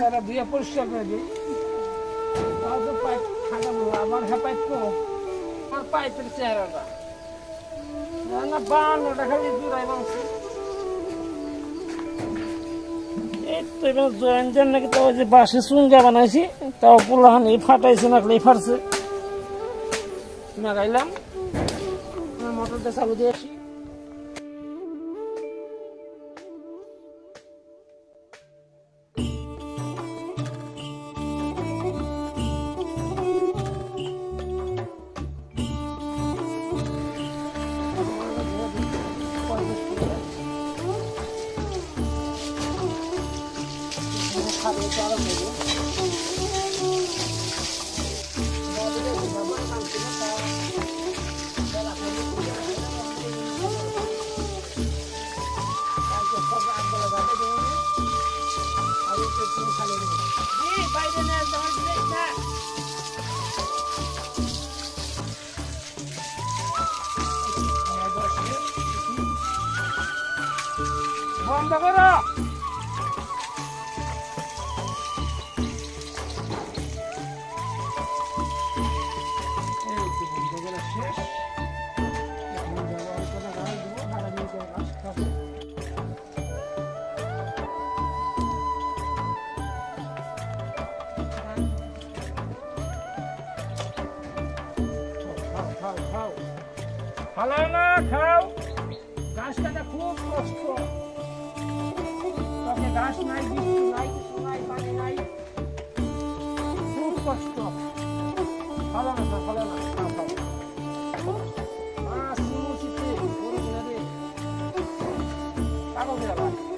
মাথাটা ধুয়ে পরিষ্কার করে দিই। পাইপ খাটাবো আমার হ্যাঁ আমার পাইপের চেহারাটা। না খালি তো এবার নাকি যে বানাইছি, তাও ফাটাইছে ফাটছে। চালু দিয়ে আসি। বন্ধ করো। ফালাও না, খাও। গাছ খুব কষ্ট। তবে গাছ নাই নাই, কিছু নাই, পানি নাই। খুব কষ্ট। ফালাও না স্যার